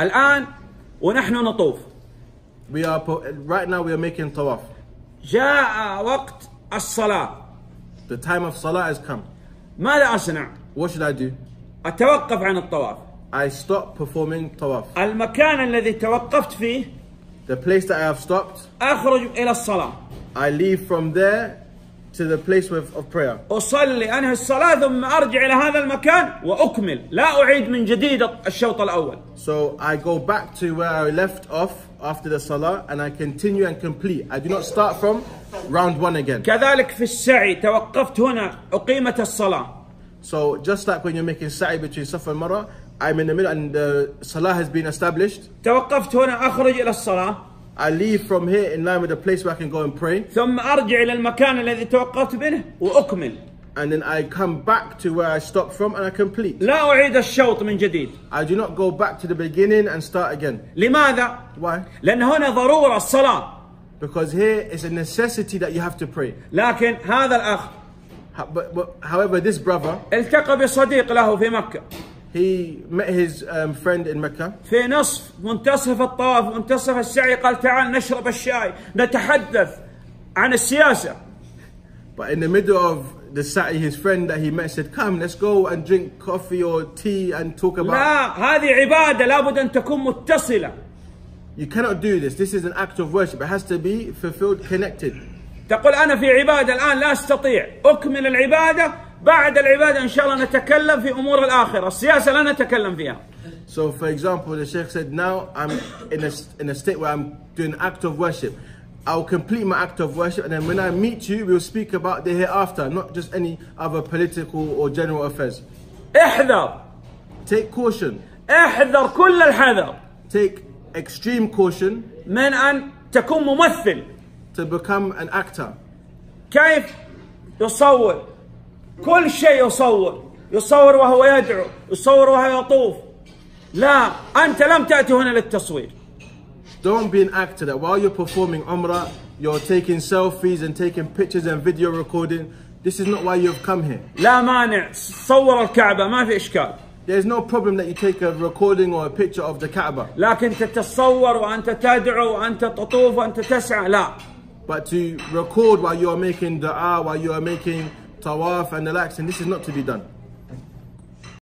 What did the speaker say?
الآن ونحن نطوف We are right now we are making tawaf. جاء وقت الصلاة The time of salah has come. ماذا أصنع؟ What should I do? أتوقف عن الطواف I stop performing tawaf. المكان الذي توقفت فيه The place that I have stopped, أخرج إلى الصلاة I leave from there to the place with, of prayer. أصلي أنهي الصلاة ثم أرجع إلى هذا المكان وأكمل لا أعيد من جديد الشوط الأول So I go back to where I left off after the salah and I continue and complete. I do not start from round one again. كذلك في السعي توقفت هنا أقيمت الصلاة So just like when you're making sa'i between Safa and Marwa, I'm in the middle and the salah has been established. توقفت هنا أخرج إلى الصلاة I leave from here in line with the place where I can go and pray. ثم أرجع إلى المكان الذي توقفت منه وأكمل And then I come back to where I stopped from and I complete. لا أعيد الشوط من جديد I do not go back to the beginning and start again. لماذا؟ Why? لأن هنا ضرورة الصلاة Because here it's a necessity that you have to pray. لكن هذا الأخ Ho- But, but however, this brother, التقى بصديق له في مكة he met his um, friend in Mecca. في نصف منتصف الطواف منتصف السعي قال تعال نشرب الشاي نتحدث عن السياسة But in the middle of the sa'i, his friend that he met said, Come, let's go and drink coffee or tea and talk about. لا هذه عبادة لابد أن تكون متصلة You cannot do this. This is an act of worship. It has to be fulfilled, connected. تقول أنا في عبادة الآن لا أستطيع أكمل العبادة بعد العبادة إن شاء الله نتكلم في أمور الآخرة السياسة لا نتكلم فيها So, for example, the Sheikh said, Now I'm in a, in a state where I'm doing an act of worship. I'll complete my act of worship, and then when I meet you, we'll speak about the hereafter, not just any other political or general affairs. احذر Take caution. احذر كل الحذر Take extreme caution من أن تكون ممثل to become an actor. كيف يصور كل شيء يصور يصور وهو يدعو يصور وهو يطوف لا أنت لم تأتي هنا للتصوير Don't be an actor that while you're performing Umrah, you're taking selfies and taking pictures and video recording. This is not why you've come here. لا مانع صور الكعبة ما في إشكال There's no problem that you take a recording or a picture of the Kaaba. لكن تتصور وأنت تدعو وأنت تطوف وأنت تسعى لا But to record while you are making dua, while you are making tawaf and the likes, and this is not to be done.